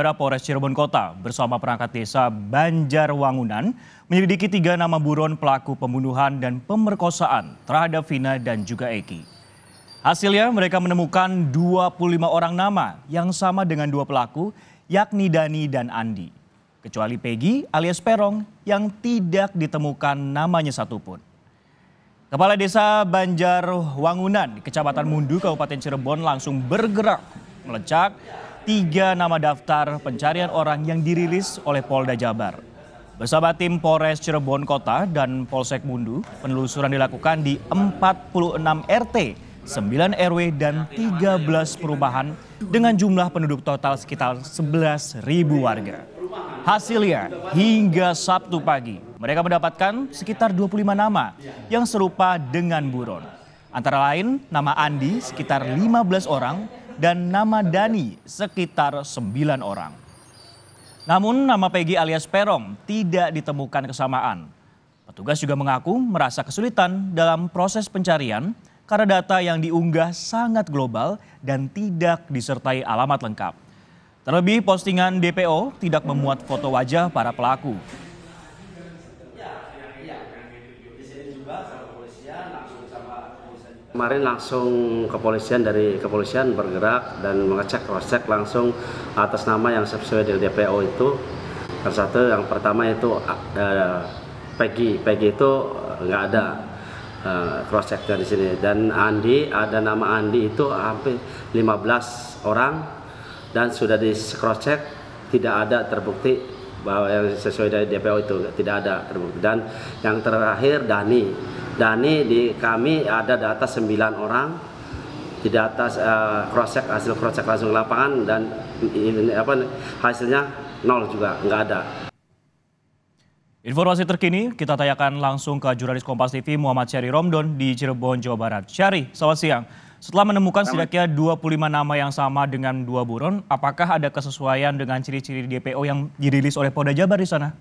Saudara Polres Cirebon Kota bersama perangkat desa Banjarwangunan menyelidiki tiga nama buron pelaku pembunuhan dan pemerkosaan terhadap Vina dan juga Eki. Hasilnya mereka menemukan 25 orang nama yang sama dengan dua pelaku yakni Dani dan Andi. Kecuali Peggy alias Perong yang tidak ditemukan namanya satupun. Kepala Desa Banjarwangunan, Kecamatan Mundu, Kabupaten Cirebon langsung bergerak melecak tiga nama daftar pencarian orang yang dirilis oleh Polda Jabar. Bersama tim Polres Cirebon Kota dan Polsek Mundu, penelusuran dilakukan di 46 RT, 9 RW, dan 13 perumahan dengan jumlah penduduk total sekitar 11.000 warga. Hasilnya, hingga Sabtu pagi, mereka mendapatkan sekitar 25 nama yang serupa dengan buron. Antara lain, nama Andi sekitar 15 orang, dan nama Dani sekitar 9 orang. Namun nama Peggy alias Perong tidak ditemukan kesamaan. Petugas juga mengaku merasa kesulitan dalam proses pencarian karena data yang diunggah sangat global dan tidak disertai alamat lengkap. Terlebih postingan DPO tidak memuat foto wajah para pelaku. Kemarin langsung kepolisian dari kepolisian bergerak dan mengecek cross check langsung atas nama yang sesuai dengan DPO itu. Salah satu yang pertama itu uh, Peggy, Peggy itu nggak ada uh, cross check di sini. Dan Andi ada nama Andi itu hampir 15 orang dan sudah di cross check tidak ada terbukti bahwa yang sesuai dari DPO itu tidak ada terbukti. Dan yang terakhir Dani Dani di kami ada data 9 orang di data uh, cross check hasil cross check langsung lapangan dan ini apa hasilnya nol juga nggak ada. Informasi terkini kita tanyakan langsung ke jurnalis Kompas TV Muhammad Syari Romdon di Cirebon, Jawa Barat. Syari, selamat siang. Setelah menemukan setidaknya 25 nama yang sama dengan dua buron, apakah ada kesesuaian dengan ciri-ciri DPO yang dirilis oleh Polda Jabar di sana?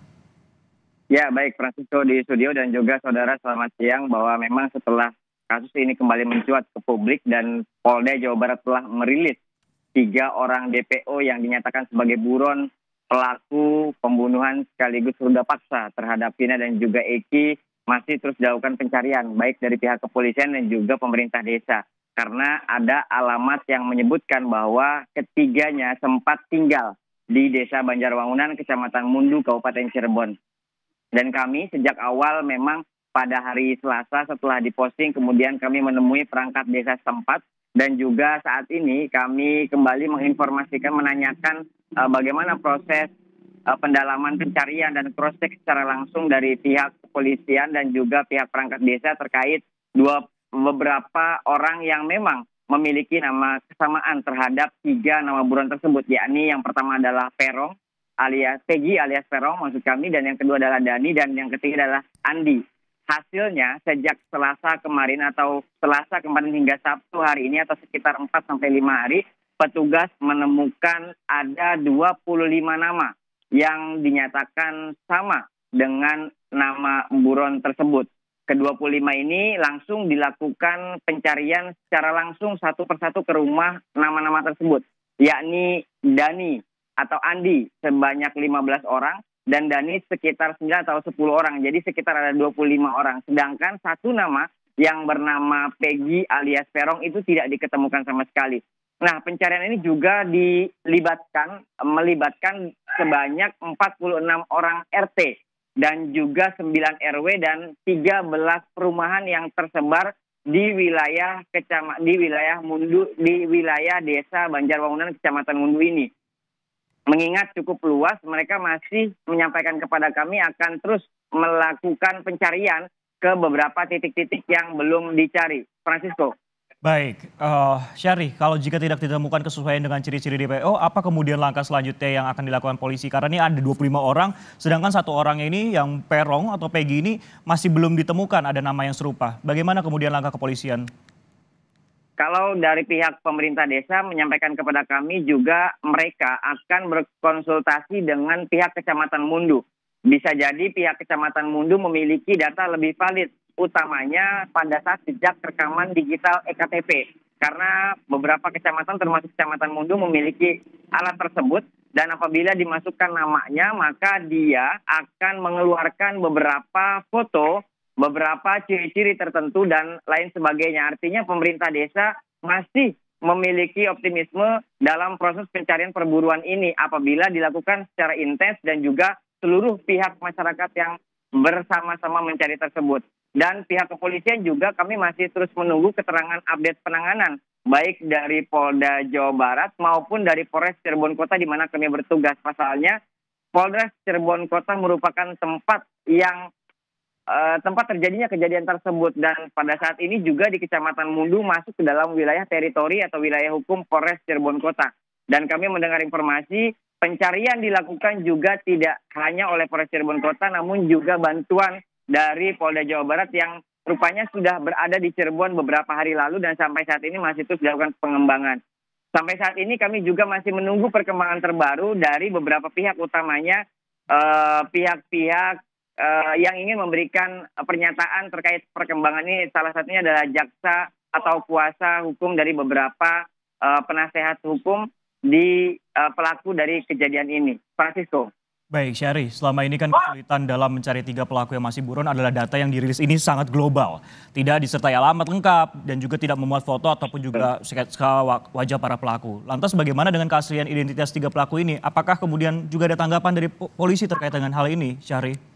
Ya, baik Francisco di studio dan juga saudara selamat siang bahwa memang setelah kasus ini kembali mencuat ke publik dan Polda Jawa Barat telah merilis tiga orang DPO yang dinyatakan sebagai buron pelaku pembunuhan sekaligus ruda paksa terhadap Vina dan juga Eki masih terus dilakukan pencarian baik dari pihak kepolisian dan juga pemerintah desa karena ada alamat yang menyebutkan bahwa ketiganya sempat tinggal di Desa Banjarwangunan, Kecamatan Mundu, Kabupaten Cirebon. Dan kami sejak awal memang pada hari Selasa setelah diposting kemudian kami menemui perangkat desa setempat. Dan juga saat ini kami kembali menginformasikan menanyakan uh, bagaimana proses uh, pendalaman pencarian dan cross check secara langsung dari pihak kepolisian dan juga pihak perangkat desa terkait dua beberapa orang yang memang memiliki nama kesamaan terhadap tiga nama buron tersebut. Yakni yang pertama adalah Perong alias Peggy alias Perong maksud kami dan yang kedua adalah Dani dan yang ketiga adalah Andi. Hasilnya sejak Selasa kemarin atau Selasa kemarin hingga Sabtu hari ini atau sekitar 4 sampai 5 hari petugas menemukan ada 25 nama yang dinyatakan sama dengan nama buron tersebut. Ke-25 ini langsung dilakukan pencarian secara langsung satu persatu ke rumah nama-nama tersebut, yakni Dani, atau Andi sebanyak 15 orang dan Dani sekitar 9 atau 10 orang. Jadi sekitar ada 25 orang. Sedangkan satu nama yang bernama Peggy alias Perong itu tidak diketemukan sama sekali. Nah, pencarian ini juga dilibatkan melibatkan sebanyak 46 orang RT dan juga 9 RW dan 13 perumahan yang tersebar di wilayah kecamatan di wilayah Mundu di wilayah Desa Banjarwangunan Kecamatan Mundu ini mengingat cukup luas, mereka masih menyampaikan kepada kami akan terus melakukan pencarian ke beberapa titik-titik yang belum dicari. Francisco. Baik, uh, Syari, kalau jika tidak ditemukan kesesuaian dengan ciri-ciri DPO, apa kemudian langkah selanjutnya yang akan dilakukan polisi? Karena ini ada 25 orang, sedangkan satu orang ini yang Perong atau Pegi ini masih belum ditemukan ada nama yang serupa. Bagaimana kemudian langkah kepolisian? Kalau dari pihak pemerintah desa menyampaikan kepada kami juga mereka akan berkonsultasi dengan pihak kecamatan Mundu. Bisa jadi pihak kecamatan Mundu memiliki data lebih valid, utamanya pada saat sejak rekaman digital EKTP. karena beberapa kecamatan termasuk kecamatan Mundu memiliki alat tersebut dan apabila dimasukkan namanya maka dia akan mengeluarkan beberapa foto, beberapa ciri-ciri tertentu dan lain sebagainya. Artinya pemerintah desa masih memiliki optimisme dalam proses pencarian perburuan ini apabila dilakukan secara intens dan juga seluruh pihak masyarakat yang bersama-sama mencari tersebut. Dan pihak kepolisian juga kami masih terus menunggu keterangan update penanganan baik dari Polda Jawa Barat maupun dari Polres Cirebon Kota di mana kami bertugas. Pasalnya Polres Cirebon Kota merupakan tempat yang tempat terjadinya kejadian tersebut dan pada saat ini juga di Kecamatan Mundu masuk ke dalam wilayah teritori atau wilayah hukum Polres Cirebon Kota. Dan kami mendengar informasi pencarian dilakukan juga tidak hanya oleh Polres Cirebon Kota namun juga bantuan dari Polda Jawa Barat yang rupanya sudah berada di Cirebon beberapa hari lalu dan sampai saat ini masih terus dilakukan pengembangan. Sampai saat ini kami juga masih menunggu perkembangan terbaru dari beberapa pihak utamanya eh, pihak-pihak uh, yang ingin memberikan pernyataan terkait perkembangan ini. Salah satunya adalah jaksa atau kuasa hukum dari beberapa uh, penasehat hukum di uh, pelaku dari kejadian ini. Francisco. Baik, Syari, selama ini kan kesulitan dalam mencari tiga pelaku yang masih buron adalah data yang dirilis ini sangat global. Tidak disertai alamat lengkap dan juga tidak memuat foto ataupun juga sketsa wajah para pelaku. Lantas bagaimana dengan keaslian identitas tiga pelaku ini? Apakah kemudian juga ada tanggapan dari polisi terkait dengan hal ini, Syari?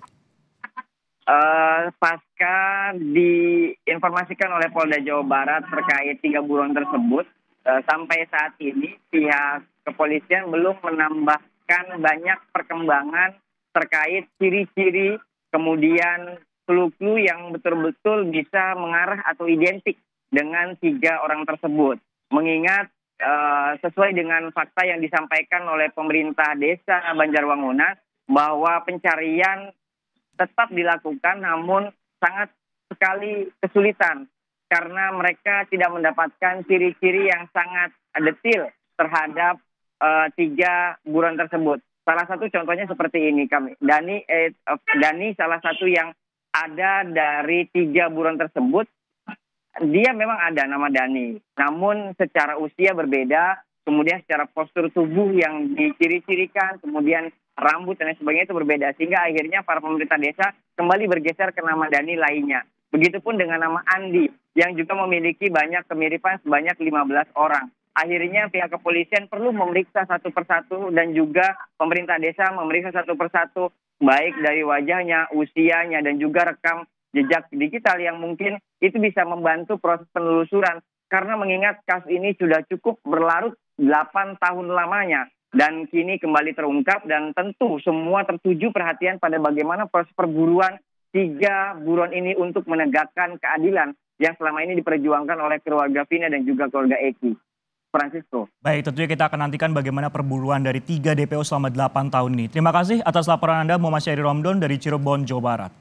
Uh, pasca diinformasikan oleh Polda Jawa Barat terkait tiga buron tersebut, uh, sampai saat ini pihak kepolisian belum menambah akan banyak perkembangan terkait ciri-ciri kemudian clue-clue yang betul-betul bisa mengarah atau identik dengan tiga orang tersebut. Mengingat uh, sesuai dengan fakta yang disampaikan oleh pemerintah desa Banjarwangunan bahwa pencarian tetap dilakukan namun sangat sekali kesulitan karena mereka tidak mendapatkan ciri-ciri yang sangat detil terhadap uh, tiga buron tersebut. Salah satu contohnya seperti ini kami. Dani eh, Dani salah satu yang ada dari tiga buron tersebut. Dia memang ada nama Dani, namun secara usia berbeda, kemudian secara postur tubuh yang diciri-cirikan, kemudian rambut dan sebagainya itu berbeda. Sehingga akhirnya para pemerintah desa kembali bergeser ke nama Dani lainnya. Begitupun dengan nama Andi yang juga memiliki banyak kemiripan sebanyak 15 orang akhirnya pihak kepolisian perlu memeriksa satu persatu dan juga pemerintah desa memeriksa satu persatu baik dari wajahnya, usianya dan juga rekam jejak digital yang mungkin itu bisa membantu proses penelusuran karena mengingat kasus ini sudah cukup berlarut 8 tahun lamanya dan kini kembali terungkap dan tentu semua tertuju perhatian pada bagaimana proses perburuan tiga buron ini untuk menegakkan keadilan yang selama ini diperjuangkan oleh keluarga Vina dan juga keluarga Eki. Francisco. Baik, tentunya kita akan nantikan bagaimana perburuan dari tiga DPO selama 8 tahun ini. Terima kasih atas laporan Anda Muhammad Syahri Romdon dari Cirebon, Jawa Barat.